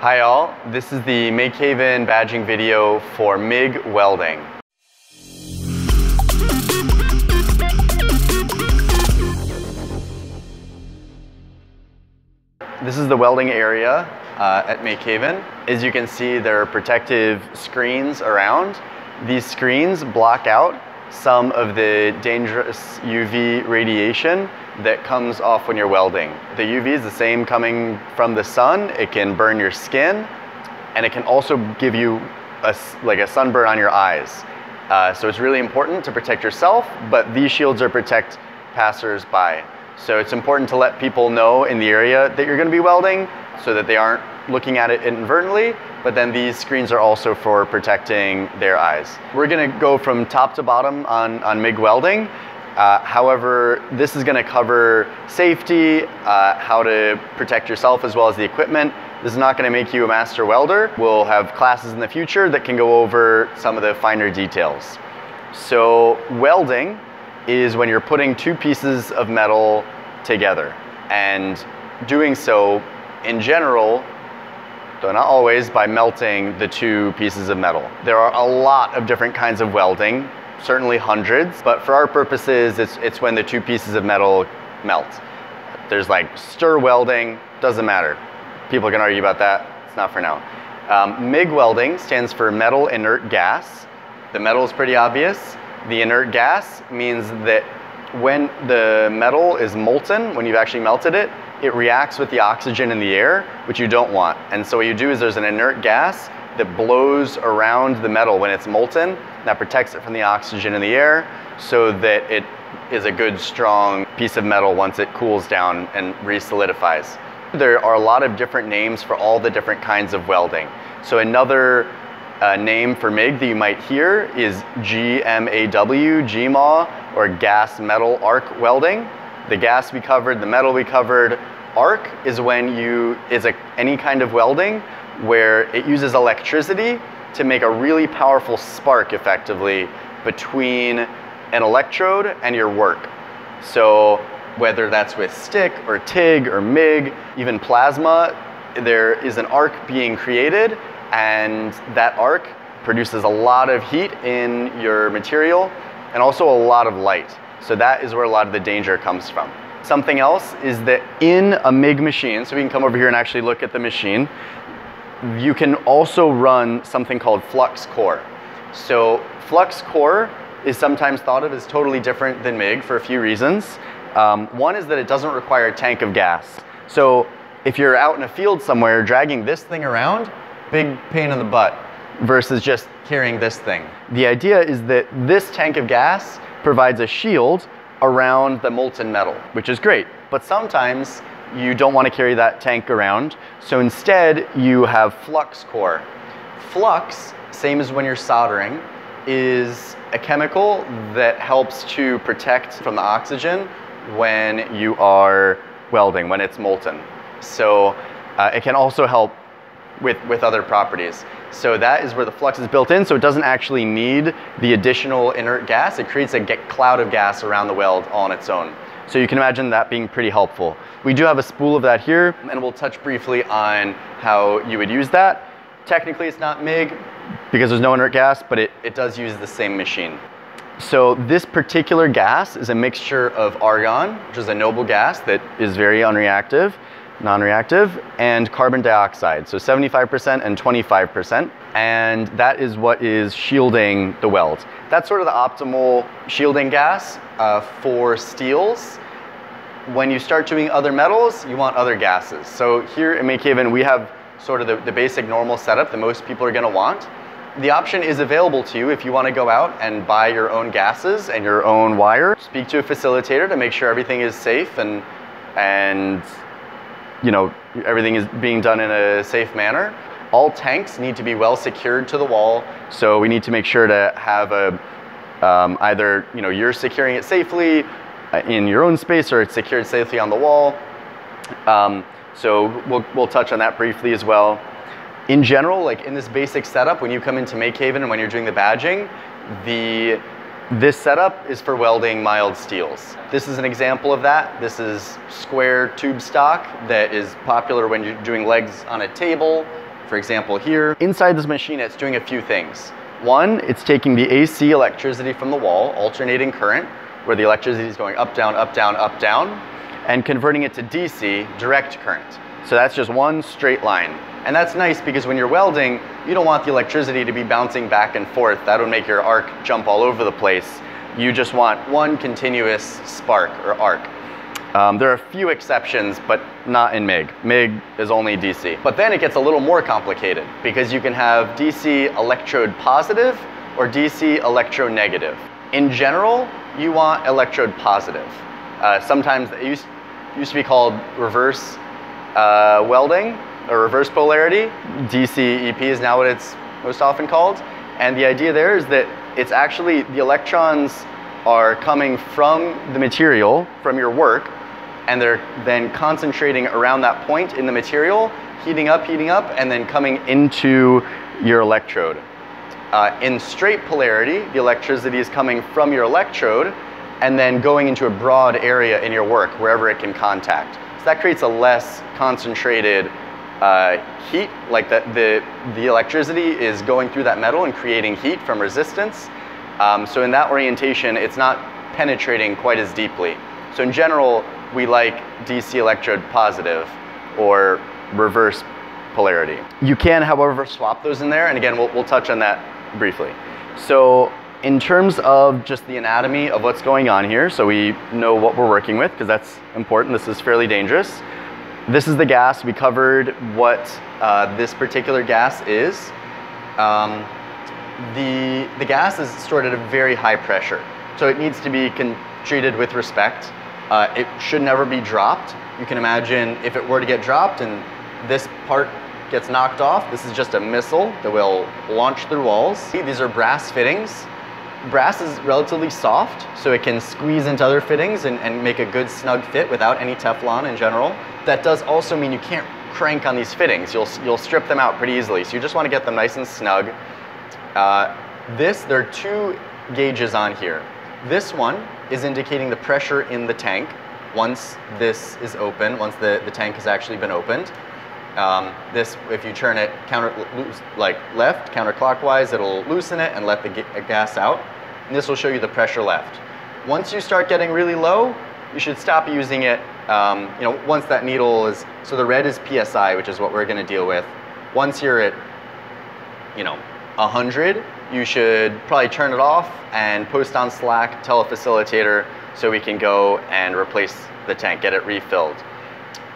Hi all, this is the Makehaven badging video for MIG welding. This is the welding area uh, at Makehaven. As you can see, there are protective screens around. These screens block out some of the dangerous UV radiation that comes off when you're welding. The UV is the same coming from the sun. It can burn your skin and it can also give you a, like a sunburn on your eyes. Uh, so it's really important to protect yourself, but these shields are protect passers-by. So it's important to let people know in the area that you're gonna be welding so that they aren't looking at it inadvertently, but then these screens are also for protecting their eyes. We're gonna go from top to bottom on, on MIG welding. Uh, however, this is gonna cover safety, uh, how to protect yourself as well as the equipment. This is not gonna make you a master welder. We'll have classes in the future that can go over some of the finer details. So welding is when you're putting two pieces of metal together. And doing so, in general, though not always, by melting the two pieces of metal. There are a lot of different kinds of welding, certainly hundreds, but for our purposes, it's, it's when the two pieces of metal melt. There's like stir welding, doesn't matter. People can argue about that, it's not for now. Um, MIG welding stands for metal inert gas. The metal is pretty obvious. The inert gas means that when the metal is molten, when you've actually melted it, it reacts with the oxygen in the air, which you don't want. And so what you do is there's an inert gas that blows around the metal when it's molten, that protects it from the oxygen in the air so that it is a good strong piece of metal once it cools down and re-solidifies. There are a lot of different names for all the different kinds of welding. So another uh, name for MIG that you might hear is GMAW, GMAW, or gas metal arc welding. The gas we covered, the metal we covered. Arc is when you, is a, any kind of welding where it uses electricity to make a really powerful spark effectively between an electrode and your work. So whether that's with stick or TIG or MIG, even plasma, there is an arc being created and that arc produces a lot of heat in your material and also a lot of light. So that is where a lot of the danger comes from. Something else is that in a MIG machine, so we can come over here and actually look at the machine, you can also run something called flux core. So flux core is sometimes thought of as totally different than MIG for a few reasons. Um, one is that it doesn't require a tank of gas. So if you're out in a field somewhere dragging this thing around, big pain in the butt versus just carrying this thing. The idea is that this tank of gas provides a shield around the molten metal, which is great. But sometimes you don't want to carry that tank around, so instead you have flux core. Flux, same as when you're soldering, is a chemical that helps to protect from the oxygen when you are welding, when it's molten. So uh, it can also help with, with other properties. So that is where the flux is built in, so it doesn't actually need the additional inert gas. It creates a cloud of gas around the weld on its own. So you can imagine that being pretty helpful. We do have a spool of that here, and we'll touch briefly on how you would use that. Technically, it's not MIG because there's no inert gas, but it, it does use the same machine. So this particular gas is a mixture of argon, which is a noble gas that is very unreactive, non-reactive, and carbon dioxide, so 75% and 25%, and that is what is shielding the weld. That's sort of the optimal shielding gas uh, for steels. When you start doing other metals, you want other gases. So here in Makehaven, we have sort of the, the basic normal setup that most people are gonna want. The option is available to you if you want to go out and buy your own gases and your own wire. Speak to a facilitator to make sure everything is safe and and you know, everything is being done in a safe manner. All tanks need to be well secured to the wall, so we need to make sure to have a um, either you know you're securing it safely uh, in your own space or it's secured safely on the wall. Um, so we'll, we'll touch on that briefly as well. In general, like in this basic setup, when you come into Makehaven and when you're doing the badging, the this setup is for welding mild steels. This is an example of that. This is square tube stock that is popular when you're doing legs on a table For example, here, inside this machine, it's doing a few things. One, it's taking the AC electricity from the wall, alternating current, where the electricity is going up, down, up, down, up, down, and converting it to DC, direct current. So that's just one straight line. And that's nice because when you're welding, you don't want the electricity to be bouncing back and forth. That would make your arc jump all over the place. You just want one continuous spark or arc. Um, there are a few exceptions, but not in MIG. MIG is only DC. But then it gets a little more complicated because you can have DC electrode positive or DC electrode negative. In general, you want electrode positive. Uh, sometimes it used, used to be called reverse uh, welding or reverse polarity. DC EP is now what it's most often called. And the idea there is that it's actually the electrons are coming from the material, from your work, and they're then concentrating around that point in the material, heating up, heating up, and then coming into your electrode. Uh, in straight polarity, the electricity is coming from your electrode and then going into a broad area in your work, wherever it can contact. So that creates a less concentrated uh, heat, like the, the, the electricity is going through that metal and creating heat from resistance. Um, so in that orientation, it's not penetrating quite as deeply. So in general, we like DC electrode positive or reverse polarity. You can, however, swap those in there, and again, we'll, we'll touch on that briefly. So in terms of just the anatomy of what's going on here, so we know what we're working with, because that's important, this is fairly dangerous. This is the gas, we covered what uh, this particular gas is. Um, the, the gas is stored at a very high pressure, so it needs to be treated with respect. Uh, it should never be dropped. You can imagine if it were to get dropped and this part gets knocked off, this is just a missile that will launch through walls. These are brass fittings. Brass is relatively soft, so it can squeeze into other fittings and, and make a good snug fit without any Teflon in general. That does also mean you can't crank on these fittings. You'll, you'll strip them out pretty easily. So you just want to get them nice and snug. Uh, this, there are two gauges on here. This one is indicating the pressure in the tank once this is open, once the, the tank has actually been opened. Um, this, if you turn it counter, like left, counterclockwise, it'll loosen it and let the gas out. And this will show you the pressure left. Once you start getting really low, you should stop using it. Um, you know, once that needle is, so the red is PSI, which is what we're going to deal with. Once you're at, you know, 100, you should probably turn it off and post on Slack, tell a facilitator so we can go and replace the tank, get it refilled.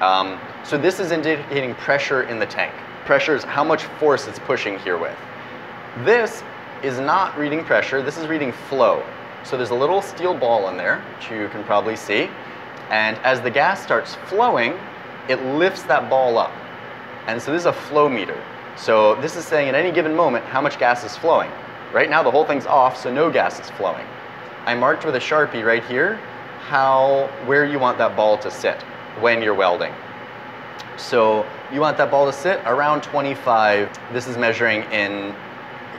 Um, so this is indicating pressure in the tank. Pressure is how much force it's pushing here with. This is not reading pressure, this is reading flow. So there's a little steel ball in there, which you can probably see. And as the gas starts flowing, it lifts that ball up. And so this is a flow meter. So this is saying at any given moment how much gas is flowing. Right now the whole thing's off, so no gas is flowing. I marked with a Sharpie right here how, where you want that ball to sit when you're welding. So you want that ball to sit around 25. This is measuring in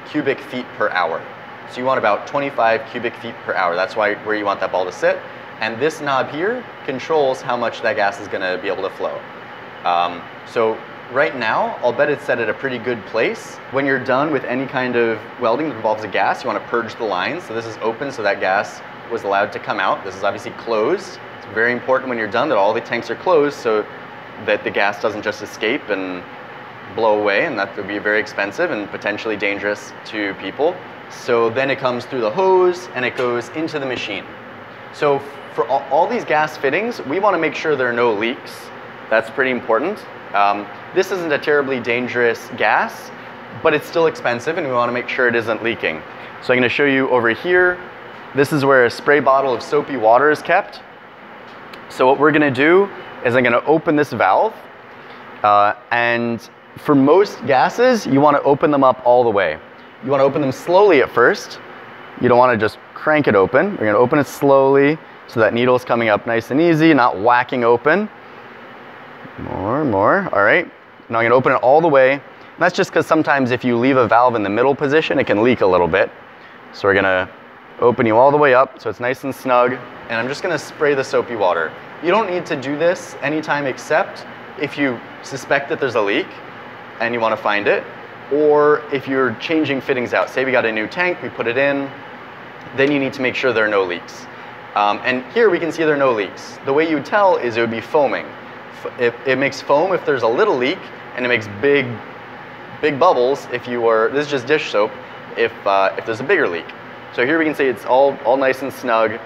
cubic feet per hour. So you want about 25 cubic feet per hour. That's why where you want that ball to sit. And this knob here controls how much that gas is going to be able to flow. Um, so right now, I'll bet it's set at a pretty good place. When you're done with any kind of welding that involves a gas, you want to purge the lines. So this is open so that gas was allowed to come out. This is obviously closed. It's very important when you're done that all the tanks are closed so that the gas doesn't just escape and blow away and that would be very expensive and potentially dangerous to people. So then it comes through the hose and it goes into the machine. So for all, all these gas fittings, we want to make sure there are no leaks. That's pretty important. Um, this isn't a terribly dangerous gas, but it's still expensive and we want to make sure it isn't leaking. So I'm going to show you over here. This is where a spray bottle of soapy water is kept. So what we're going to do is I'm going to open this valve. Uh, and for most gases, you want to open them up all the way. You want to open them slowly at first. You don't want to just crank it open. We're going to open it slowly so that needle is coming up nice and easy, not whacking open. More, more, all right. Now I'm gonna open it all the way. And that's just because sometimes if you leave a valve in the middle position, it can leak a little bit. So we're gonna open you all the way up so it's nice and snug. And I'm just gonna spray the soapy water. You don't need to do this anytime except if you suspect that there's a leak. and you want to find it, or if you're changing fittings out, say we got a new tank, we put it in, then you need to make sure there are no leaks. Um, and here we can see there are no leaks. The way you would tell is it would be foaming. It, it makes foam if there's a little leak, and it makes big, big bubbles if you are, this is just dish soap, if, uh, if there's a bigger leak. So here we can see it's all, all nice and snug.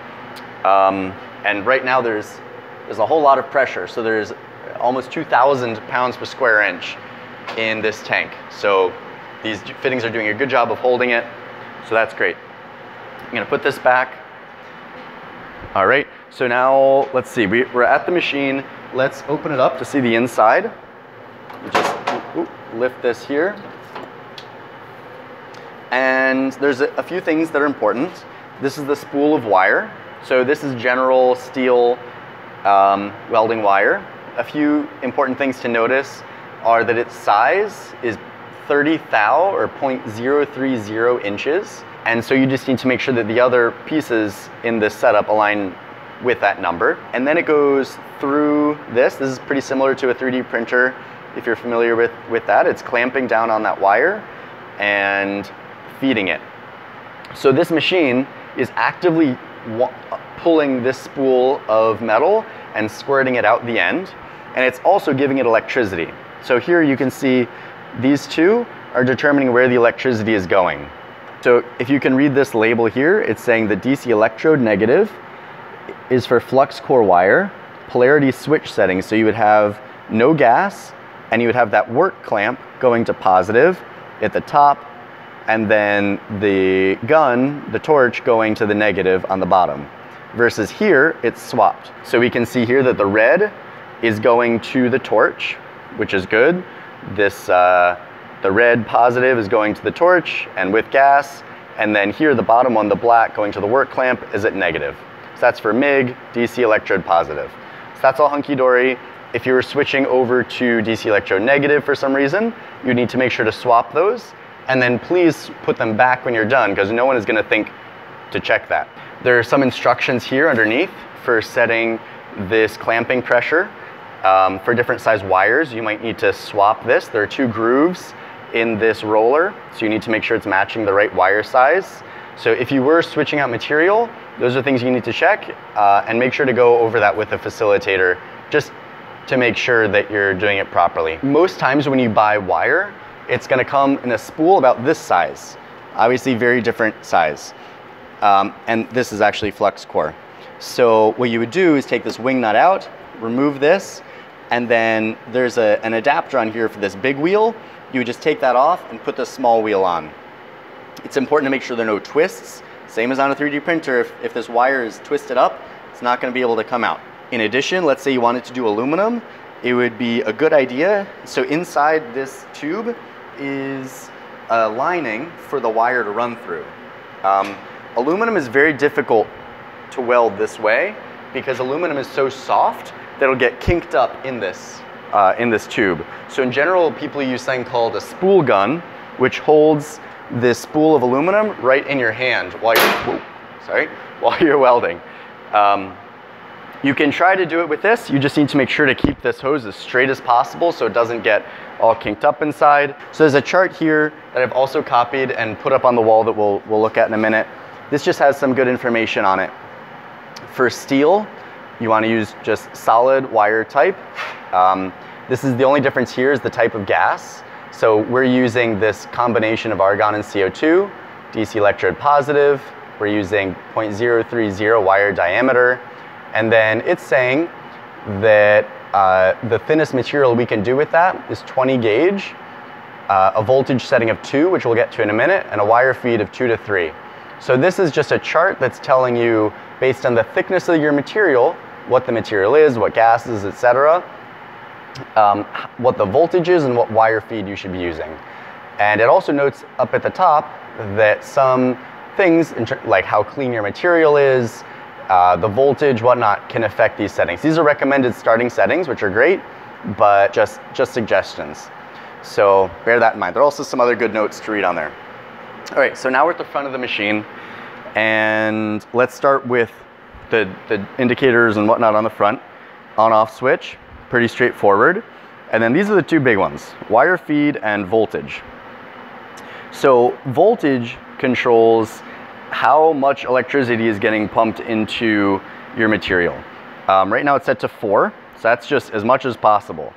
Um, and right now there's, there's a whole lot of pressure. So there's almost 2,000 pounds per square inch in this tank. So these fittings are doing a good job of holding it. So that's great. I'm gonna put this back. All right, so now let's see, we, are at the machine. Let's open it up to see the inside. Just lift this here. And there's a, a few things that are important. This is the spool of wire. So this is general steel um, welding wire. A few important things to notice are that its size is 30 thou or 0.030 inches. And so you just need to make sure that the other pieces in this setup align with that number. And then it goes through this. This is pretty similar to a 3D printer if you're familiar with, with that. It's clamping down on that wire and feeding it. So this machine is actively pulling this spool of metal and squirting it out the end. And it's also giving it electricity. So here you can see these two are determining where the electricity is going. So if you can read this label here, it's saying the DC electrode negative is for flux core wire, polarity switch settings. So you would have no gas and you would have that work clamp going to positive at the top and then the gun, the torch, going to the negative on the bottom. Versus here, it's swapped. So we can see here that the red is going to the torch, which is good. This, uh, the red positive is going to the torch and with gas, and then here the bottom one, the black going to the work clamp, is at negative. So that's for MIG, DC electrode positive. So that's all hunky-dory. If you were switching over to DC electrode negative for some reason, you need to make sure to swap those and then please put them back when you're done because no one is going to think to check that. There are some instructions here underneath for setting this clamping pressure. Um, for different size wires, you might need to swap this. There are two grooves in this roller, so you need to make sure it's matching the right wire size. So if you were switching out material, those are things you need to check uh, and make sure to go over that with a facilitator just to make sure that you're doing it properly. Most times when you buy wire, it's gonna come in a spool about this size. Obviously very different size. Um, and this is actually flux core. So what you would do is take this wing nut out, remove this, and then there's a, an adapter on here for this big wheel. You would just take that off and put the small wheel on. It's important to make sure there are no twists. Same as on a 3D printer, if, if this wire is twisted up, it's not gonna be able to come out. In addition, let's say you wanted to do aluminum, it would be a good idea. So inside this tube, is a lining for the wire to run through. Um, aluminum is very difficult to weld this way because aluminum is so soft that it'll get kinked up in this, uh, in this tube. So in general, people use something called a spool gun, which holds this spool of aluminum right in your hand while you're, whoa, sorry, while you're welding. Um, you can try to do it with this. You just need to make sure to keep this hose as straight as possible so it doesn't get all kinked up inside. So there's a chart here that I've also copied and put up on the wall that we'll, we'll look at in a minute. This just has some good information on it. For steel, you want to use just solid wire type. Um, this is the only difference here is the type of gas. So we're using this combination of argon and CO2, DC electrode positive. We're using 0.030 wire diameter. And then it's saying that uh, the thinnest material we can do with that is 20 gauge, uh, a voltage setting of 2, which we'll get to in a minute, and a wire feed of 2 to 3. So this is just a chart that's telling you, based on the thickness of your material, what the material is, what gases, etc., um, what the voltage is, and what wire feed you should be using. And it also notes up at the top that some things, like how clean your material is, uh, the voltage, whatnot, can affect these settings. These are recommended starting settings, which are great, but just, just suggestions. So bear that in mind. There are also some other good notes to read on there. All right, so now we're at the front of the machine, and let's start with the, the indicators and whatnot on the front. On-off switch, pretty straightforward. And then these are the two big ones, wire feed and voltage. So voltage controls how much electricity is getting pumped into your material. Um, right now it's set to four, so that's just as much as possible.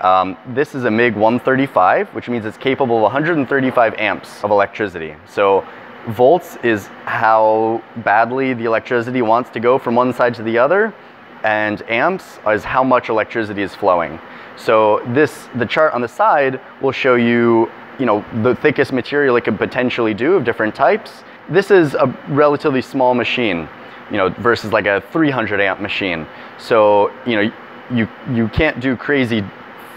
Um, this is a MIG 135, which means it's capable of 135 amps of electricity. So volts is how badly the electricity wants to go from one side to the other, and amps is how much electricity is flowing. So this, the chart on the side will show you, you know, the thickest material it could potentially do of different types. This is a relatively small machine, you know, versus like a 300 amp machine. So, you know, you, you can't do crazy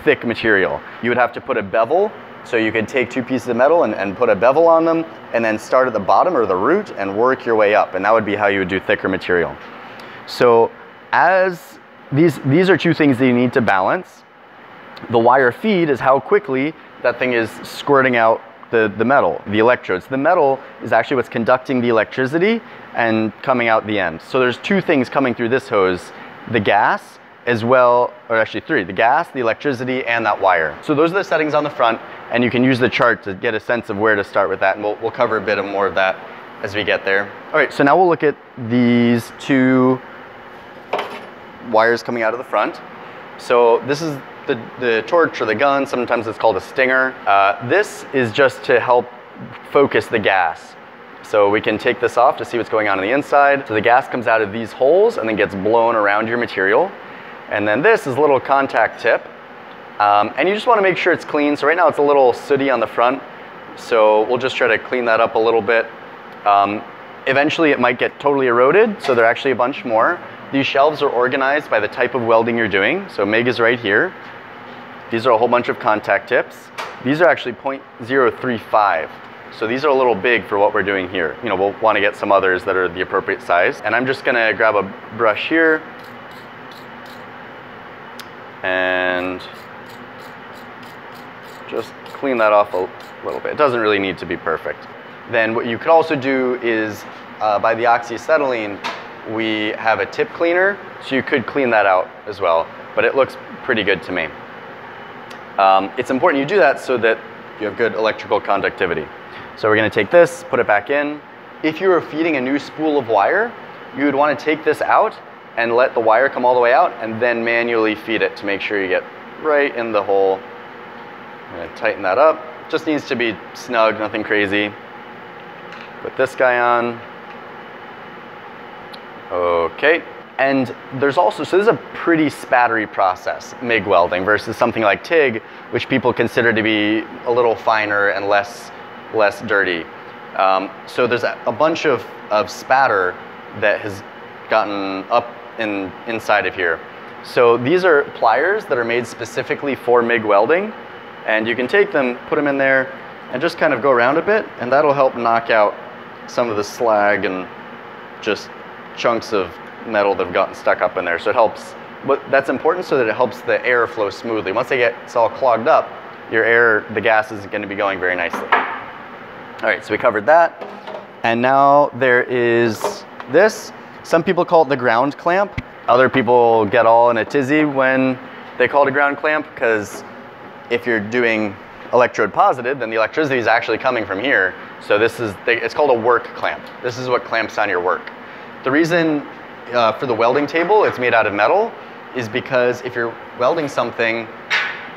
thick material. You would have to put a bevel, so you could take two pieces of metal and, and put a bevel on them, and then start at the bottom or the root and work your way up, and that would be how you would do thicker material. So as these, these are two things that you need to balance. The wire feed is how quickly that thing is squirting out the, the metal, the electrodes. The metal is actually what's conducting the electricity and coming out the end. So there's two things coming through this hose, the gas as well, or actually three, the gas, the electricity, and that wire. So those are the settings on the front, and you can use the chart to get a sense of where to start with that, and we'll, we'll cover a bit of more of that as we get there. All right, so now we'll look at these two wires coming out of the front. So this is the, the torch or the gun, sometimes it's called a stinger. Uh, this is just to help focus the gas. So we can take this off to see what's going on on the inside. So the gas comes out of these holes and then gets blown around your material. And then this is a little contact tip. Um, and you just want to make sure it's clean. So right now it's a little sooty on the front. So we'll just try to clean that up a little bit. Um, eventually it might get totally eroded, so there are actually a bunch more. These shelves are organized by the type of welding you're doing. So MIG is right here. These are a whole bunch of contact tips. These are actually 0.035. So these are a little big for what we're doing here. You know, we'll want to get some others that are the appropriate size. And I'm just gonna grab a brush here and just clean that off a little bit. It doesn't really need to be perfect. Then what you could also do is uh, by the oxyacetylene, we have a tip cleaner, so you could clean that out as well, but it looks pretty good to me. Um, it's important you do that so that you have good electrical conductivity. So we're gonna take this, put it back in. If you were feeding a new spool of wire, you would wanna take this out and let the wire come all the way out and then manually feed it to make sure you get right in the hole. I'm gonna tighten that up. Just needs to be snug, nothing crazy. Put this guy on. Okay. And there's also, so this is a pretty spattery process, MIG welding, versus something like TIG, which people consider to be a little finer and less, less dirty. Um, so there's a, a bunch of, of spatter that has gotten up in, inside of here. So these are pliers that are made specifically for MIG welding. And you can take them, put them in there, and just kind of go around a bit, and that'll help knock out some of the slag and just chunks of metal that have gotten stuck up in there. So it helps, but that's important so that it helps the air flow smoothly. Once they get it's all clogged up, your air, the gas going to be going very nicely. All right, so we covered that. And now there is this. Some people call it the ground clamp. Other people get all in a tizzy when they call it a ground clamp because if you're doing electrode positive, then the electricity is actually coming from here. So this is, it's called a work clamp. This is what clamps on your work. The reason uh, for the welding table, it's made out of metal, is because if you're welding something,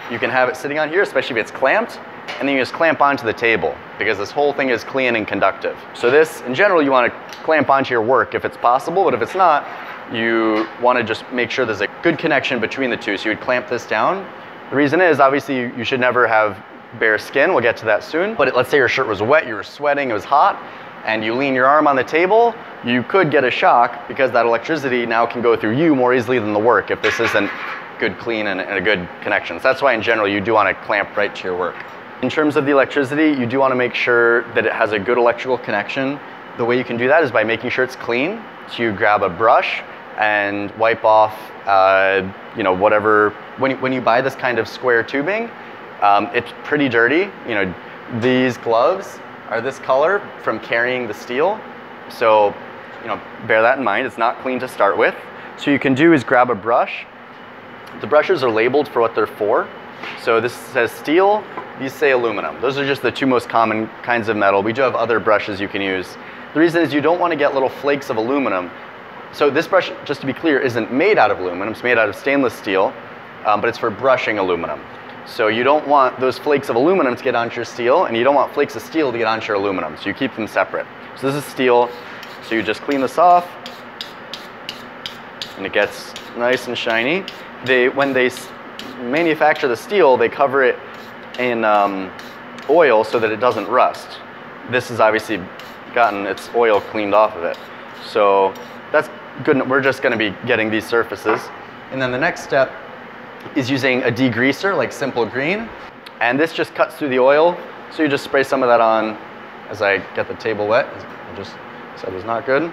you can have it sitting on here, especially if it's clamped, and then you just clamp onto the table because this whole thing is clean and conductive. So this, in general, you want to clamp onto your work if it's possible, but if it's not, you want to just make sure there's a good connection between the two. So you would clamp this down. The reason is, obviously, you should never have bare skin. We'll get to that soon. But let's say your shirt was wet, you were sweating, it was hot, and you lean your arm on the table, you could get a shock because that electricity now can go through you more easily than the work if this isn't good clean and, and a good connection. So that's why in general you do want to clamp right to your work. In terms of the electricity, you do want to make sure that it has a good electrical connection. The way you can do that is by making sure it's clean. So you grab a brush and wipe off, uh, you know, whatever. When you, when you buy this kind of square tubing, um, it's pretty dirty. You know, these gloves are this color from carrying the steel. So, you know, bear that in mind. It's not clean to start with. So you can do is grab a brush. The brushes are labeled for what they're for. So this says steel, these say aluminum. Those are just the two most common kinds of metal. We do have other brushes you can use. The reason is you don't want to get little flakes of aluminum. So this brush, just to be clear, isn't made out of aluminum. It's made out of stainless steel, um, but it's for brushing aluminum. So you don't want those flakes of aluminum to get onto your steel, and you don't want flakes of steel to get onto your aluminum. So you keep them separate. So this is steel. So you just clean this off, and it gets nice and shiny. They, when they manufacture the steel, they cover it in um, oil so that it doesn't rust. This has obviously gotten its oil cleaned off of it. So that's good. We're just going to be getting these surfaces. And then the next step is using a degreaser like Simple Green. And this just cuts through the oil. So you just spray some of that on as I get the table wet. I just said was not good.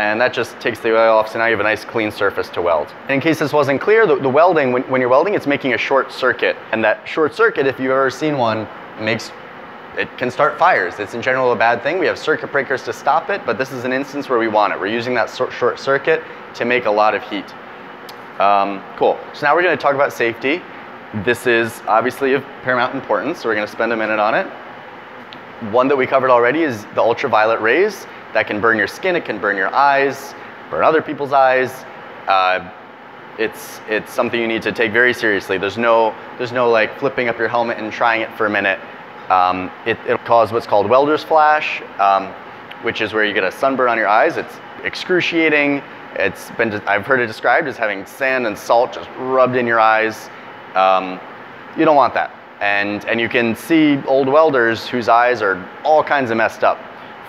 And that just takes the oil off, so now you have a nice clean surface to weld. And in case this wasn't clear, the, the welding, when, when, you're welding, it's making a short circuit. And that short circuit, if you've ever seen one, makes, it can start fires. It's in general a bad thing. We have circuit breakers to stop it, but this is an instance where we want it. We're using that short circuit to make a lot of heat. Um, cool. So now we're going to talk about safety. This is obviously of paramount importance, so we're going to spend a minute on it. One that we covered already is the ultraviolet rays that can burn your skin, it can burn your eyes, burn other people's eyes. Uh, it's, it's something you need to take very seriously. There's no, there's no like flipping up your helmet and trying it for a minute. Um, it, it'll cause what's called welder's flash, um, which is where you get a sunburn on your eyes. It's excruciating. It's been, I've heard it described as having sand and salt just rubbed in your eyes. Um, you don't want that. And, and you can see old welders whose eyes are all kinds of messed up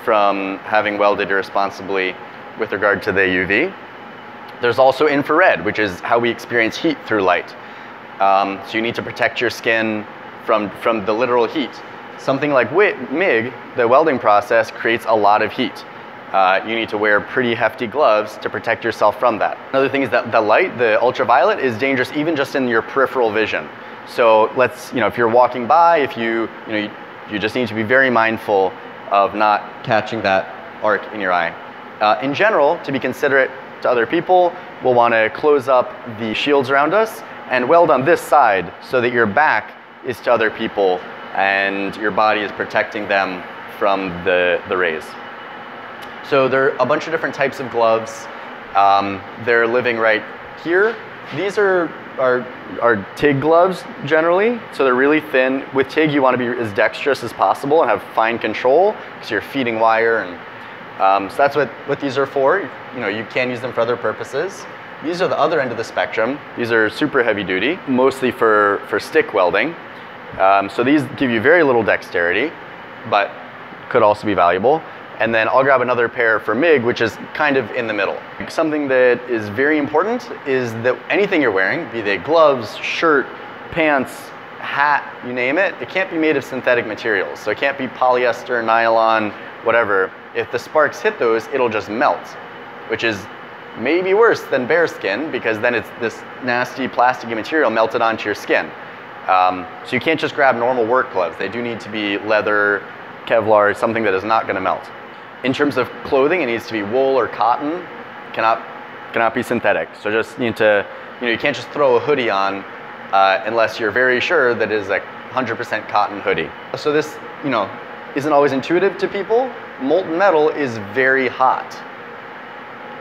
from having welded irresponsibly with regard to the UV. There's also infrared, which is how we experience heat through light. Um, so you need to protect your skin from, from the literal heat. Something like MIG, the welding process, creates a lot of heat. Uh, you need to wear pretty hefty gloves to protect yourself from that. Another thing is that the light, the ultraviolet, is dangerous even just in your peripheral vision. So let's, you know, if you're walking by, if you, you know, you, you just need to be very mindful of not catching that arc in your eye. Uh, in general, to be considerate to other people, we'll want to close up the shields around us and weld on this side so that your back is to other people and your body is protecting them from the, the rays. So there are a bunch of different types of gloves. Um, they're living right here. These are are, are TIG gloves generally, so they're really thin. With TIG, you want to be as dexterous as possible and have fine control because you're feeding wire. And um, so that's what, what these are for. You know, you can use them for other purposes. These are the other end of the spectrum. These are super heavy duty, mostly for, for stick welding. Um, so these give you very little dexterity, but could also be valuable. And then I'll grab another pair for MIG, which is kind of in the middle. Something that is very important is that anything you're wearing, be they gloves, shirt, pants, hat, you name it, it can't be made of synthetic materials. So it can't be polyester, nylon, whatever. If the sparks hit those, it'll just melt, which is maybe worse than bare bearskin because then it's this nasty plasticky material melted onto your skin. Um, so you can't just grab normal work gloves. They do need to be leather, Kevlar, something that is not going to melt. In terms of clothing, it needs to be wool or cotton, cannot, cannot be synthetic. So just need to, you know, you can't just throw a hoodie on uh, unless you're very sure that it is a 100% cotton hoodie. So this, you know, isn't always intuitive to people. Molten metal is very hot.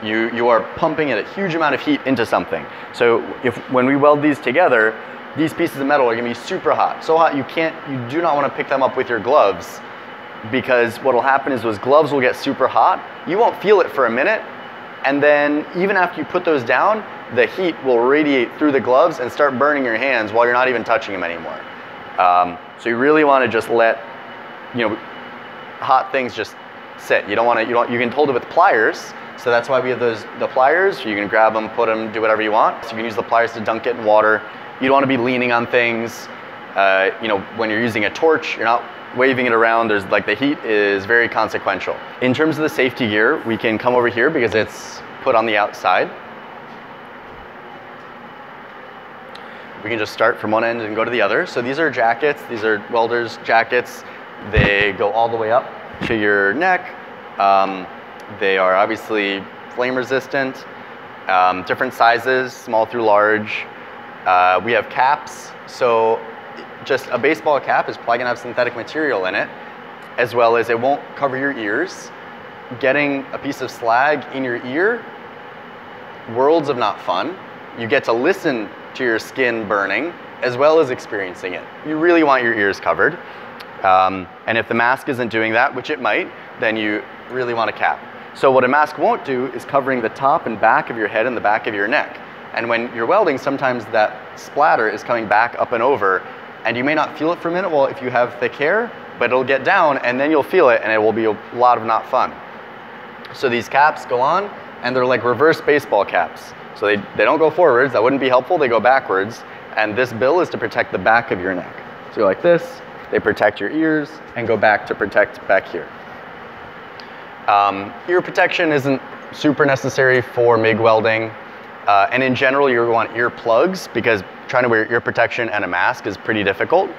You, you are pumping a huge amount of heat into something. So if when we weld these together, these pieces of metal are gonna be super hot. So hot you can't, you do not wanna pick them up with your gloves because what will happen is those gloves will get super hot. You won't feel it for a minute. And then even after you put those down, the heat will radiate through the gloves and start burning your hands while you're not even touching them anymore. Um, so you really want to just let, you know, hot things just sit. You don't want to, you don't, you can hold it with pliers. So that's why we have those, the pliers. You can grab them, put them, do whatever you want. So you can use the pliers to dunk it in water. You don't want to be leaning on things. Uh, you know, when you're using a torch, you're not waving it around, there's like the heat is very consequential. In terms of the safety gear, we can come over here because it's put on the outside. We can just start from one end and go to the other. So these are jackets, these are welders jackets. They go all the way up to your neck. Um, they are obviously flame resistant, um, different sizes, small through large. Uh, we have caps. So just a baseball cap is probably gonna have synthetic material in it, as well as it won't cover your ears. Getting a piece of slag in your ear, worlds of not fun. You get to listen to your skin burning, as well as experiencing it. You really want your ears covered. Um, and if the mask isn't doing that, which it might, then you really want a cap. So what a mask won't do is covering the top and back of your head and the back of your neck. And when you're welding, sometimes that splatter is coming back up and over, and you may not feel it for a minute, well, if you have thick hair, but it'll get down, and then you'll feel it, and it will be a lot of not fun. So these caps go on, and they're like reverse baseball caps. So they, they don't go forwards, that wouldn't be helpful, they go backwards, and this bill is to protect the back of your neck. So you're like this, they protect your ears, and go back to protect back here. Um, ear protection isn't super necessary for MIG welding. Uh, and in general, you want ear plugs because trying to wear ear protection and a mask is pretty difficult.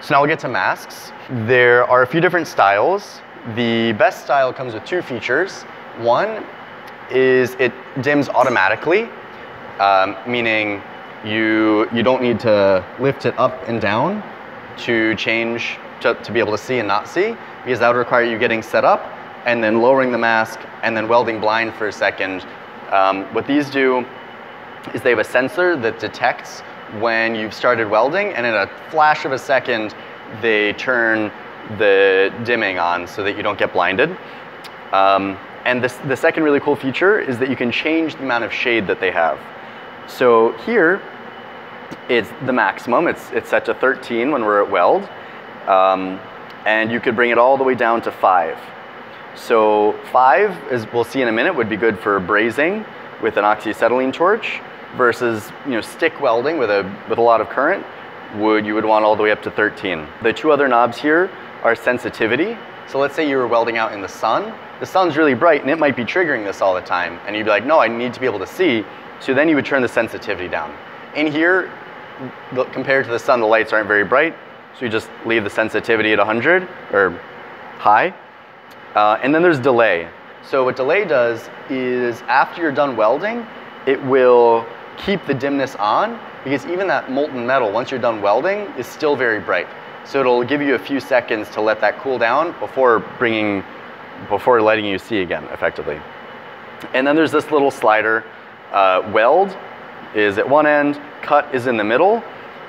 So now we'll get to masks. There are a few different styles. The best style comes with two features. One is it dims automatically, um, meaning you, you don't need to lift it up and down to change to, to be able to see and not see, because that would require you getting set up and then lowering the mask and then welding blind for a second. Um, what these do is they have a sensor that detects when you've started welding and in a flash of a second they turn the dimming on so that you don't get blinded. Um, and this, the second really cool feature is that you can change the amount of shade that they have. So here, it's the maximum. It's, it's set to 13 when we're at weld. Um, and you could bring it all the way down to five. So five, as we'll see in a minute, would be good for brazing with an oxyacetylene torch versus you know, stick welding with a, with a lot of current, would you would want all the way up to 13. The two other knobs here are sensitivity. So let's say you were welding out in the sun. The sun's really bright and it might be triggering this all the time. And you'd be like, no, I need to be able to see. So then you would turn the sensitivity down. In here, compared to the sun, the lights aren't very bright. So you just leave the sensitivity at 100 or high. Uh, and then there's delay. So what delay does is after you're done welding, it will keep the dimness on because even that molten metal, once you're done welding, is still very bright. So it'll give you a few seconds to let that cool down before bringing, before letting you see again, effectively. And then there's this little slider. Uh, weld is at one end, cut is in the middle,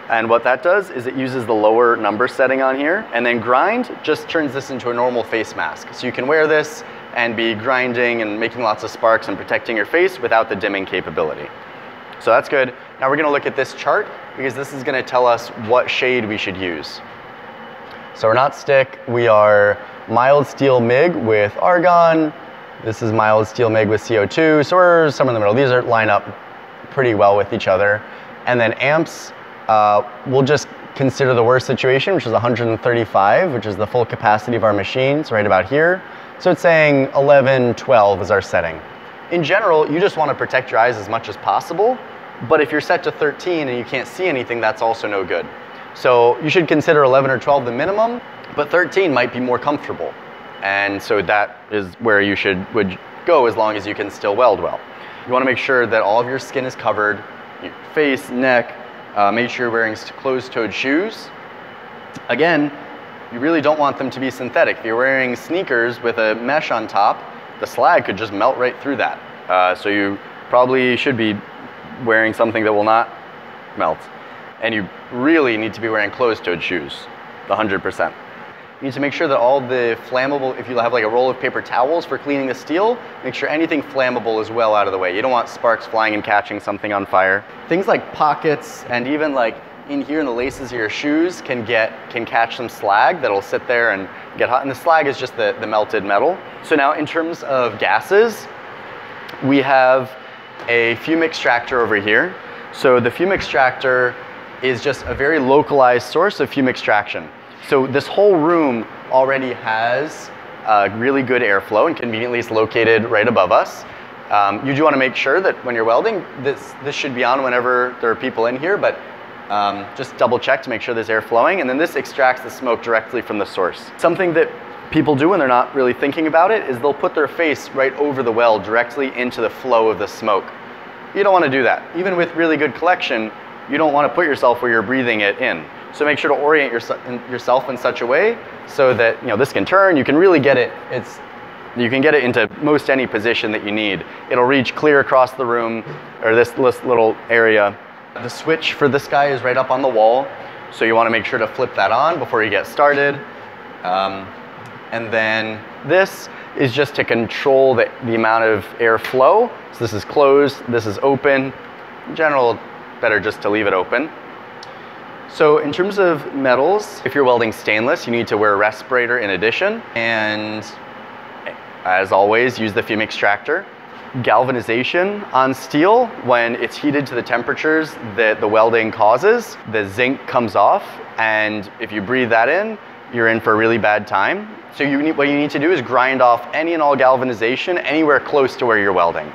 and what that does is it uses the lower number setting on here, and then grind just turns this into a normal face mask. So you can wear this and be grinding and making lots of sparks and protecting your face without the dimming capability. So that's good. Now we're gonna look at this chart because this is gonna tell us what shade we should use. So we're not stick, we are mild steel MIG with argon. This is mild steel MIG with CO2. So we're somewhere in the middle. These are line up pretty well with each other. And then amps, uh, we'll just consider the worst situation, which is 135, which is the full capacity of our machines right about here. So it's saying 11, 12 is our setting. In general, you just want to protect your eyes as much as possible, but if you're set to 13 and you can't see anything, that's also no good. So you should consider 11 or 12 the minimum, but 13 might be more comfortable. And so that is where you should would go as long as you can still weld well. You want to make sure that all of your skin is covered, your face, neck, uh, make sure you're wearing closed-toed shoes. Again, you really don't want them to be synthetic. If you're wearing sneakers with a mesh on top, the slag could just melt right through that. Uh, so you probably should be wearing something that will not melt. And you really need to be wearing closed-toed shoes, the 100%. You need to make sure that all the flammable, if you have like a roll of paper towels for cleaning the steel, make sure anything flammable is well out of the way. You don't want sparks flying and catching something on fire. Things like pockets and even like in here in the laces of your shoes can get can catch some slag that'll sit there and get hot. And the slag is just the, the melted metal. So now in terms of gases, we have a fume extractor over here. So the fume extractor is just a very localized source of fume extraction. So this whole room already has uh, really good airflow and conveniently it's located right above us. Um, you do want to make sure that when you're welding, this, this should be on whenever there are people in here, but um, just double check to make sure there's air flowing, and then this extracts the smoke directly from the source. Something that people do when they're not really thinking about it is they'll put their face right over the well directly into the flow of the smoke. You don't want to do that. Even with really good collection, you don't want to put yourself where you're breathing it in. So make sure to orient yourself in such a way so that you know this can turn. You can really get it. It's you can get it into most any position that you need. It'll reach clear across the room or this, this little area. The switch for this guy is right up on the wall. So you want to make sure to flip that on before you get started. Um, and then this is just to control the, the amount of airflow. So this is closed, this is open. In general, better just to leave it open. So in terms of metals, if you're welding stainless, you need to wear a respirator in addition. And as always, use the fume extractor. Galvanization on steel, when it's heated to the temperatures that the welding causes, the zinc comes off, and if you breathe that in, you're in for a really bad time. So you need, what you need to do is grind off any and all galvanization anywhere close to where you're welding.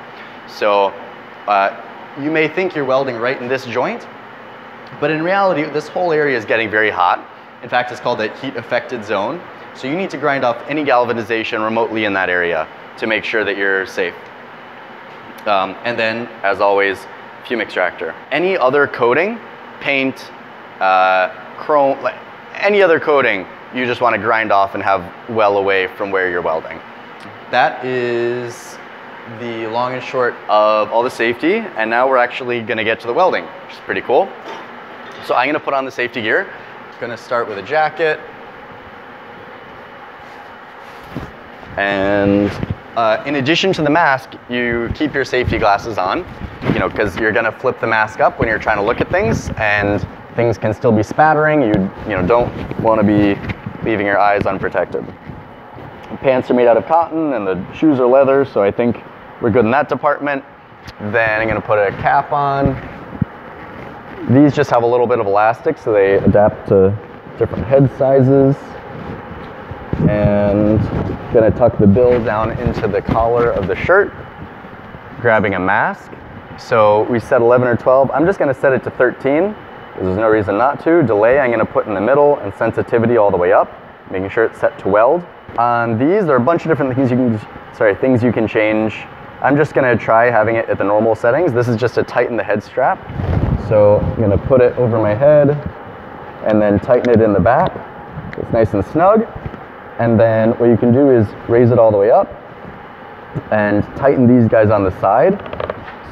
So uh, you may think you're welding right in this joint, but in reality, this whole area is getting very hot. In fact, it's called a heat affected zone. So you need to grind off any galvanization remotely in that area to make sure that you're safe. Um, and then, as always, fume extractor. Any other coating, paint, uh, chrome, any other coating, you just want to grind off and have well away from where you're welding. That is the long and short of all the safety, and now we're actually going to get to the welding, which is pretty cool. So I'm going to put on the safety gear. Going to start with a jacket. And uh, in addition to the mask, you keep your safety glasses on, you know, because you're going to flip the mask up when you're trying to look at things, and things can still be spattering. You, you know, don't want to be leaving your eyes unprotected. Pants are made out of cotton, and the shoes are leather, so I think we're good in that department. Then I'm going to put a cap on. These just have a little bit of elastic, so they adapt to different head sizes. And gonna tuck the bill down into the collar of the shirt, grabbing a mask. So we set 11 or 12. I'm just gonna set it to 13. There's no reason not to. Delay I'm gonna put in the middle and sensitivity all the way up, making sure it's set to weld. On these, there are a bunch of different things you can, sorry, things you can change. I'm just gonna try having it at the normal settings. This is just to tighten the head strap. So I'm gonna put it over my head and then tighten it in the back. It's nice and snug. And then what you can do is raise it all the way up and tighten these guys on the side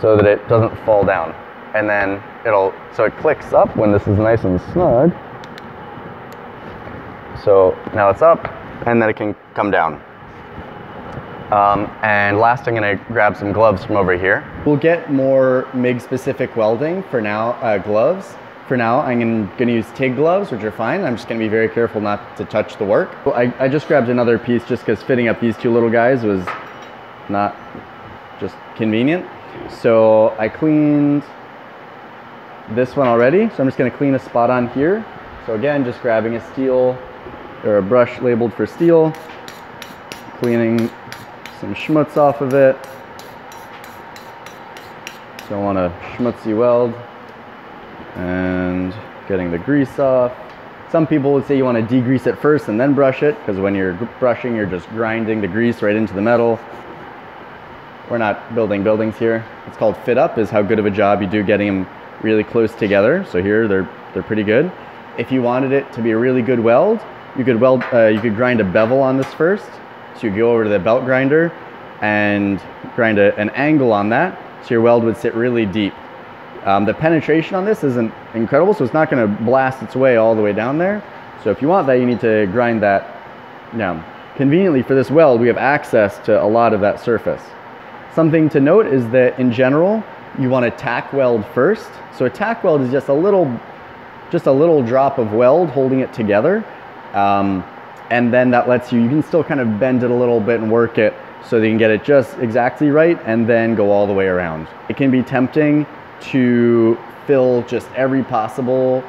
so that it doesn't fall down. And then it'll, so it clicks up when this is nice and snug. So now it's up and then it can come down. Um, and last, I'm gonna grab some gloves from over here. We'll get more MIG specific welding for now, uh, gloves. For now, I'm gonna use TIG gloves, which are fine. I'm just gonna be very careful not to touch the work. I, I just grabbed another piece just because fitting up these two little guys was not just convenient. So I cleaned this one already. So I'm just gonna clean a spot on here. So again, just grabbing a steel or a brush labeled for steel, cleaning some schmutz off of it. Don't want to schmutzy weld and getting the grease off. Some people would say you want to degrease it first and then brush it because when you're brushing, you're just grinding the grease right into the metal. We're not building buildings here. It's called fit up is how good of a job you do getting them really close together. So here they're, they're pretty good. If you wanted it to be a really good weld, you could weld, uh, you could grind a bevel on this first. So you go over to the belt grinder and grind a, an angle on that. So your weld would sit really deep. Um, the penetration on this isn't incredible, so it's not going to blast its way all the way down there. So if you want that, you need to grind that down. Conveniently for this weld, we have access to a lot of that surface. Something to note is that in general, you want to tack weld first. So a tack weld is just a little, just a little drop of weld holding it together. Um, and then that lets you, you can still kind of bend it a little bit and work it so that you can get it just exactly right and then go all the way around. It can be tempting to fill just every possible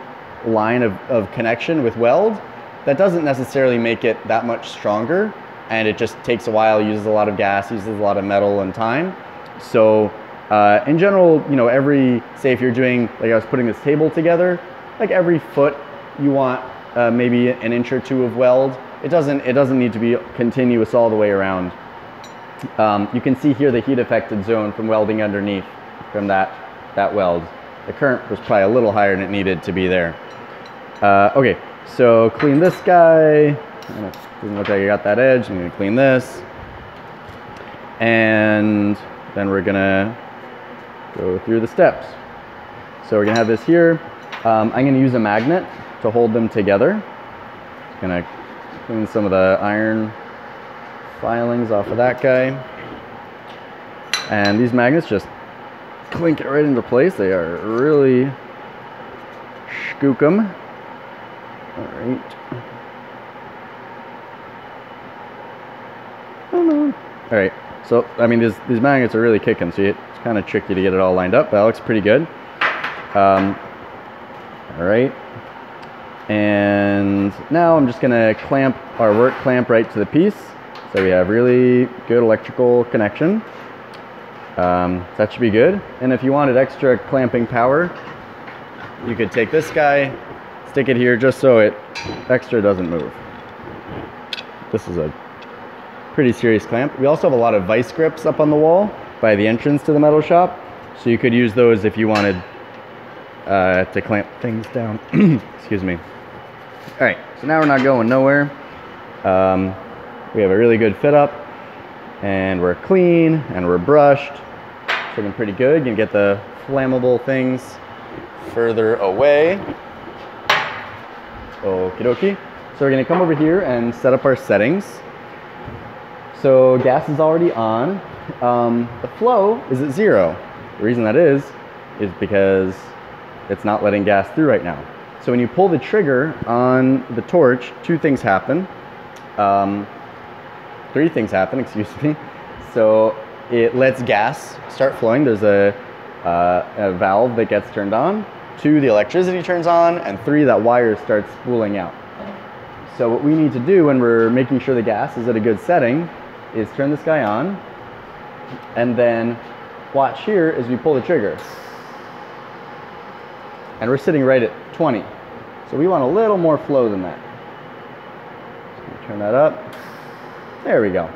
line of, of connection with weld. That doesn't necessarily make it that much stronger and it just takes a while, uses a lot of gas, uses a lot of metal and time. So uh, in general, you know, every, say if you're doing, like I was putting this table together, like every foot you want uh, maybe an inch or two of weld. It doesn't, it doesn't need to be continuous all the way around. Um, you can see here the heat affected zone from welding underneath from that that weld. the current was probably a little higher than it needed to be there. Uh, okay, so clean this guy. Doesn't look like you got that edge. I'm gonna clean this. And then we're gonna go through the steps. So we're gonna have this here. Um, I'm gonna use a magnet to hold them together. Gonna clean some of the iron filings off of that guy. And these magnets just clink it right into place. They are really skookum. All right. All right. So, I mean, these, these magnets are really kicking, so it's kind of tricky to get it all lined up, but that looks pretty good. Um, all right. And now I'm just gonna clamp our work clamp right to the piece. So we have really good electrical connection. Um, that should be good. And if you wanted extra clamping power, you could take this guy, stick it here just so it extra doesn't move. This is a pretty serious clamp. We also have a lot of vice grips up on the wall by the entrance to the metal shop. So you could use those if you wanted uh, to clamp things down. Excuse me. All right, so now we're not going nowhere. Um, we have a really good fit up and we're clean and we're brushed. Looking pretty good. You can get the flammable things further away. Okie dokie. So we're gonna come over here and set up our settings. So gas is already on. Um, the flow is at zero. The reason that is, is because it's not letting gas through right now. So when you pull the trigger on the torch, two things happen. Um, three things happen, excuse me. So it lets gas start flowing. There's a, uh, a valve that gets turned on. Two, the electricity turns on. And three, that wire starts spooling out. So what we need to do when we're making sure the gas is at a good setting is turn this guy on and then watch here as we pull the trigger. And we're sitting right at 20. So we want a little more flow than that. Turn that up. There we go.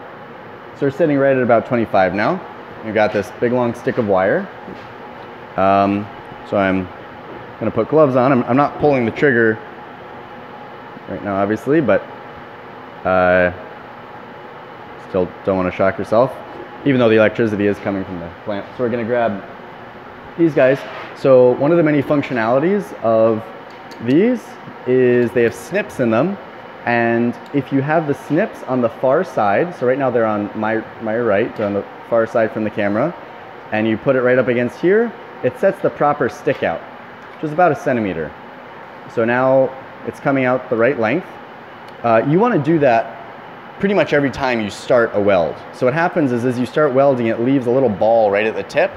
We're sitting right at about 25 now. We've got this big long stick of wire. Um, so I'm gonna put gloves on. I'm, I'm, not pulling the trigger right now, obviously, but uh, still don't want to shock yourself, even though the electricity is coming from the plant. So we're gonna grab these guys. So one of the many functionalities of these is they have snips in them. And if you have the snips on the far side, so right now they're on my, my right, on the far side from the camera, and you put it right up against here, it sets the proper stick out, which is about a centimeter. So now it's coming out the right length. Uh, you want to do that pretty much every time you start a weld. So what happens is as you start welding, it leaves a little ball right at the tip.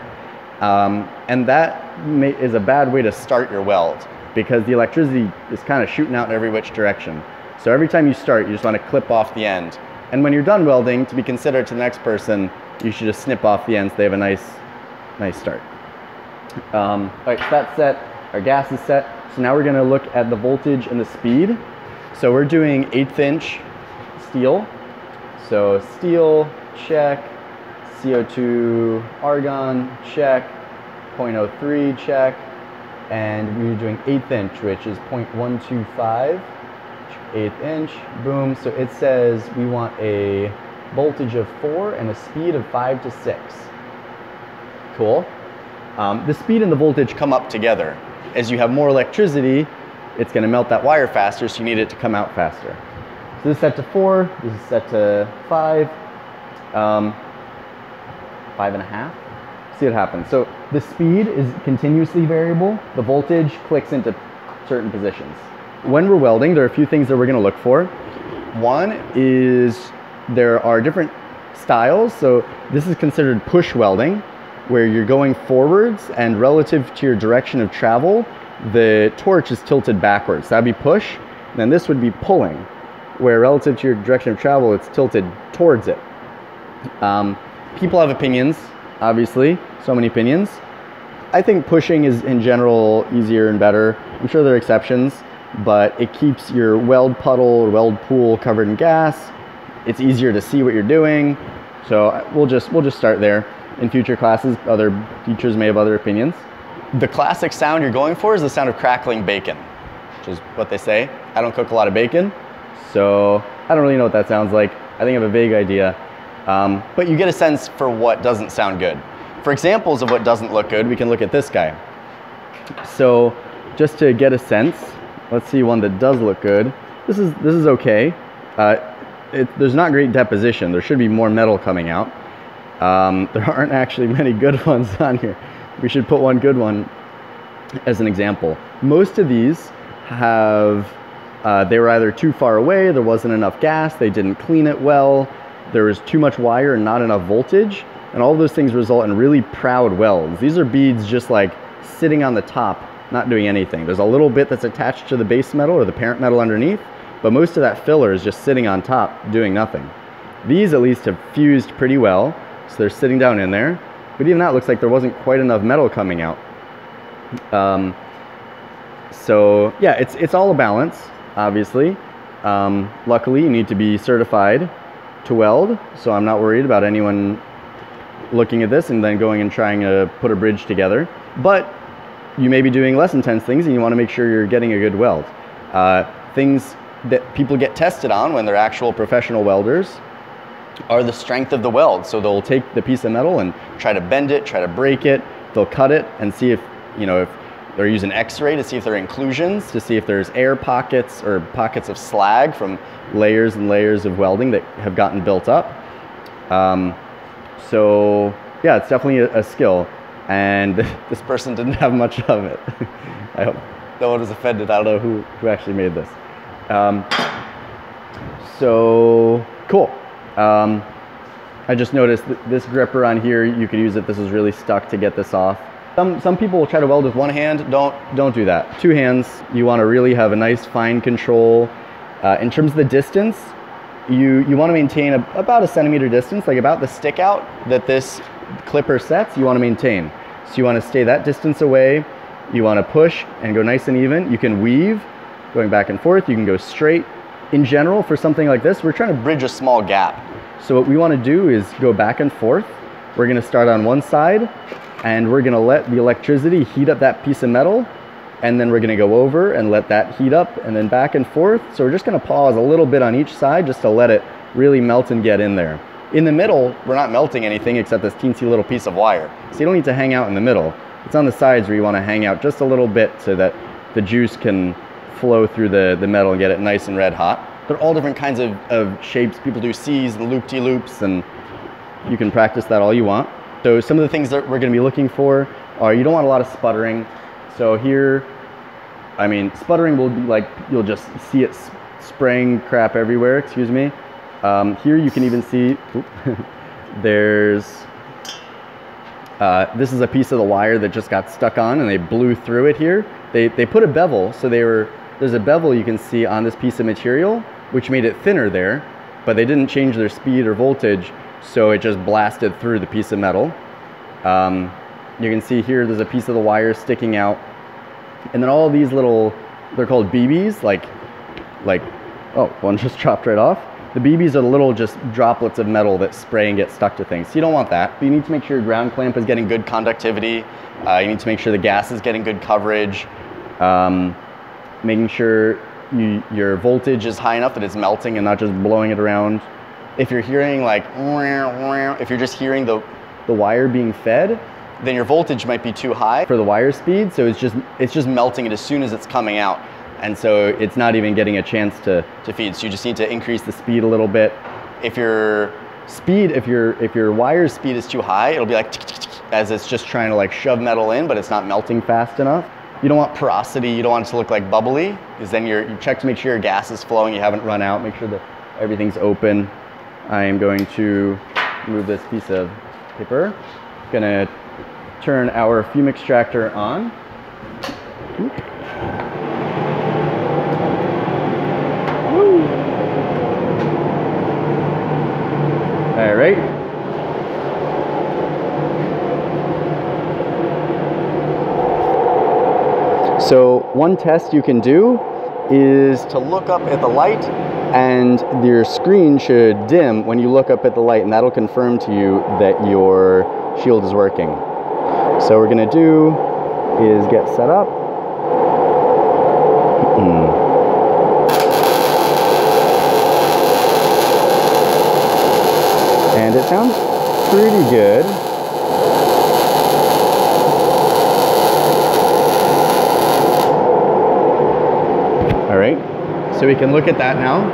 Um, and that may, is a bad way to start your weld because the electricity is kind of shooting out in every which direction. So every time you start, you just want to clip off the end. And when you're done welding, to be considered to the next person, you should just snip off the ends. They have a nice, nice start. Um, all right, so that's set. Our gas is set. So now we're going to look at the voltage and the speed. So we're doing eighth inch steel. So steel, check. CO2 argon, check. 0.03, check. And we're doing eighth inch, which is 0.125 eighth inch, boom. So it says we want a voltage of four and a speed of five to six. Cool. Um, the speed and the voltage come up together. As you have more electricity, it's gonna melt that wire faster, so you need it to come out faster. So this is set to four, this is set to five, um, five and a half. See what happens. So the speed is continuously variable. The voltage clicks into certain positions when we're welding, there are a few things that we're gonna look for. One is there are different styles. So this is considered push welding, where you're going forwards and relative to your direction of travel, the torch is tilted backwards. That'd be push. Then this would be pulling, where relative to your direction of travel, it's tilted towards it. Um, people have opinions, obviously, so many opinions. I think pushing is in general easier and better. I'm sure there are exceptions but it keeps your weld puddle or weld pool covered in gas. It's easier to see what you're doing. So we'll just, we'll just start there. In future classes, other teachers may have other opinions. The classic sound you're going for is the sound of crackling bacon, which is what they say. I don't cook a lot of bacon, so I don't really know what that sounds like. I think I have a vague idea. Um, but you get a sense for what doesn't sound good. For examples of what doesn't look good, we can look at this guy. So just to get a sense, let's see one that does look good. This is, this is okay. Uh, it, there's not great deposition. There should be more metal coming out. Um, there aren't actually many good ones on here. We should put one good one as an example. Most of these have, uh, they were either too far away, there wasn't enough gas, they didn't clean it well, there was too much wire and not enough voltage, and all those things result in really proud welds. These are beads just like sitting on the top, not doing anything. There's a little bit that's attached to the base metal or the parent metal underneath, but most of that filler is just sitting on top doing nothing. These at least have fused pretty well, so they're sitting down in there, but even that looks like there wasn't quite enough metal coming out. Um, so yeah, it's, it's all a balance, obviously. Um, luckily, you need to be certified to weld, so I'm not worried about anyone looking at this and then going and trying to put a bridge together. But you may be doing less intense things and you want to make sure you're getting a good weld. Uh, things that people get tested on when they're actual professional welders are the strength of the weld. So they'll take the piece of metal and try to bend it, try to break it. They'll cut it and see if, you know, if they're using x-ray to see if there are inclusions, to see if there's air pockets or pockets of slag from layers and layers of welding that have gotten built up. Um, so yeah, it's definitely a, a, skill. And this person didn't have much of it. I hope no one was offended. I don't know who, who actually made this. Um, so cool. Um, I just noticed this gripper on here, you could use it. This is really stuck to get this off. Some, some people will try to weld with one hand. Don't, don't do that. Two hands, you want to really have a nice fine control. Uh, in terms of the distance, you, you want to maintain a, about a centimeter distance, like about the stick out that this clipper sets, you want to maintain. So you want to stay that distance away. You want to push and go nice and even. You can weave, going back and forth. You can go straight. In general, for something like this, we're trying to bridge a small gap. So what we want to do is go back and forth. We're going to start on one side and we're gonna let the electricity heat up that piece of metal and then we're gonna go over and let that heat up and then back and forth. So we're just gonna pause a little bit on each side just to let it really melt and get in there. In the middle, we're not melting anything except this teensy little piece of wire. So you don't need to hang out in the middle. It's on the sides where you wanna hang out just a little bit so that the juice can flow through the, the metal and get it nice and red hot. They're all different kinds of, of shapes. People do C's and loop-de-loops and you can practice that all you want. So some of the things that we're gonna be looking for are you don't want a lot of sputtering. So here, I mean, sputtering will be like, you'll just see it spraying crap everywhere, excuse me. Um, here you can even see, there's, uh, this is a piece of the wire that just got stuck on and they blew through it here. They, they put a bevel, so they were, there's a bevel you can see on this piece of material, which made it thinner there, but they didn't change their speed or voltage so it just blasted through the piece of metal. Um, you can see here there's a piece of the wire sticking out. And then all these little, they're called BBs, like, like, oh, one just dropped right off. The BBs are little just droplets of metal that spray and get stuck to things. So you don't want that. But you need to make sure your ground clamp is getting good conductivity. Uh, you need to make sure the gas is getting good coverage. Um, making sure you, your voltage is high enough that it's melting and not just blowing it around if you're hearing like, if you're just hearing the, the wire being fed, then your voltage might be too high for the wire speed. So it's just, it's just melting it as soon as it's coming out. And so it's not even getting a chance to, to feed. So you just need to increase the speed a little bit. If your speed, if your, if your wire speed is too high, it'll be like as it's just trying to like shove metal in, but it's not melting fast enough. You don't want porosity, you don't want it to look like bubbly, because then you're, you check to make sure your gas is flowing, you haven't run out, make sure that everything's open. I am going to move this piece of paper. Gonna turn our fume extractor on. All right. So one test you can do is to look up at the light and your screen should dim when you look up at the light and that'll confirm to you that your shield is working. So we're gonna do is get set up. Hmm. and it sounds pretty good. All right, so we can look at that now.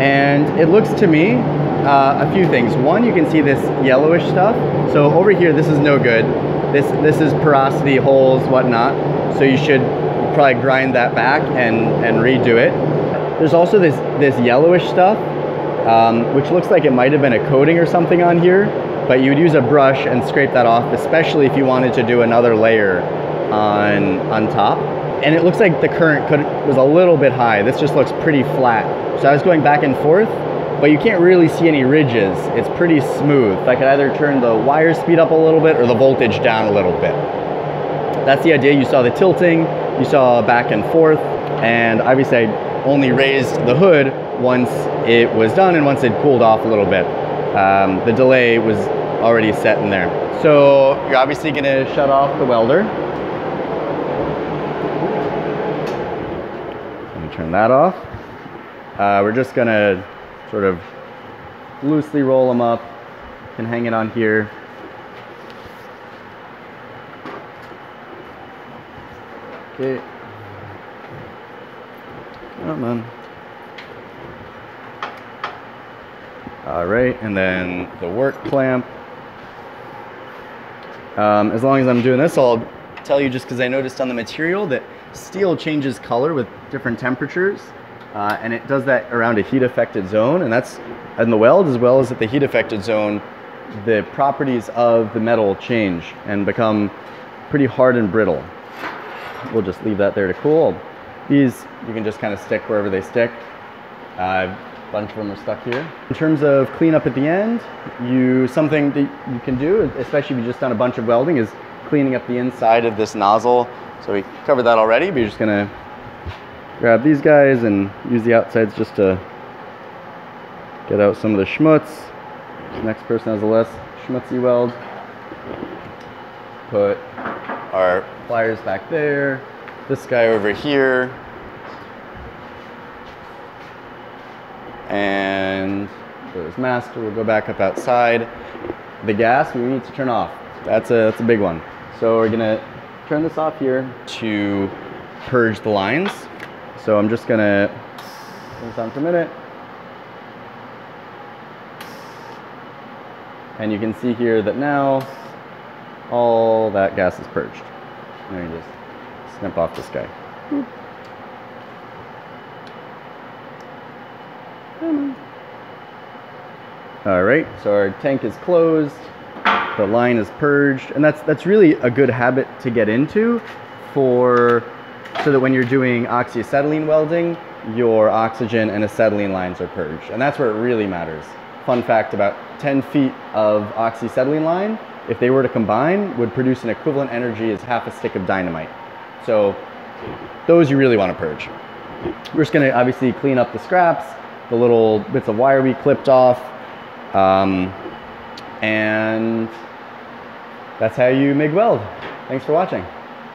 And it looks to me uh, a few things. One, you can see this yellowish stuff. So over here, this is no good. This, this is porosity, holes, whatnot. So you should probably grind that back and, and redo it. There's also this, this yellowish stuff, um, which looks like it might have been a coating or something on here, but you would use a brush and scrape that off, especially if you wanted to do another layer on, on top. And it looks like the current could, was a little bit high. This just looks pretty flat. So I was going back and forth, but you can't really see any ridges. It's pretty smooth. I could either turn the wire speed up a little bit or the voltage down a little bit. That's the idea. You saw the tilting, you saw back and forth, and obviously I only raised the hood once it was done and once it cooled off a little bit. Um, the delay was already set in there. So you're obviously gonna shut off the welder. Let me turn that off. Uh, we're just gonna sort of loosely roll them up and hang it on here. Okay. Come on. All right, and then the work clamp. Um, as long as I'm doing this, I'll tell you just because I noticed on the material that steel changes color with different temperatures. Uh, and it does that around a heat affected zone and that's in the weld as well as at the heat affected zone the properties of the metal change and become pretty hard and brittle. We'll just leave that there to cool. These you can just kind of stick wherever they stick. Uh, a bunch of them are stuck here. In terms of cleanup at the end you something that you can do especially if you've just done a bunch of welding is cleaning up the inside of this nozzle so we covered that already but you're just gonna grab these guys and use the outsides just to get out some of the schmutz. Next person has a less schmutzy weld. Put our pliers back there. This guy over here. And there's master, we'll go back up outside. The gas we need to turn off. That's a, that's a big one. So we're gonna turn this off here to purge the lines. So I'm just gonna turn this on for a minute. And you can see here that now all that gas is purged. Let me just snip off this guy. Hmm. All right, so our tank is closed, the line is purged, and that's that's really a good habit to get into for so that when you're doing oxyacetylene welding, your oxygen and acetylene lines are purged. And that's where it really matters. Fun fact, about 10 feet of oxyacetylene line, if they were to combine, would produce an equivalent energy as half a stick of dynamite. So those you really want to purge. We're just gonna obviously clean up the scraps, the little bits of wire we clipped off, um, and that's how you MIG weld. Thanks for watching.